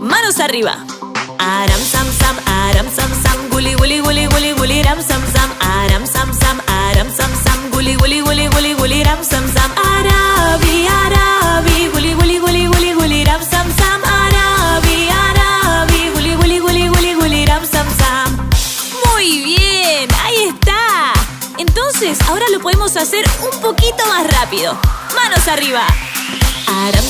Manos arriba. Aram sam sam, aram sam sam, guli guli guli guli guli ram sam sam, aram sam sam, aram sam sam, guli guli guli guli guli ram sam sam, arabi arabi, guli guli guli guli guli ram sam sam, arabi arabi, guli guli guli guli guli ram sam sam. Muy bien, ahí está. Entonces, ahora lo podemos hacer un poquito más rápido. Manos arriba. Aram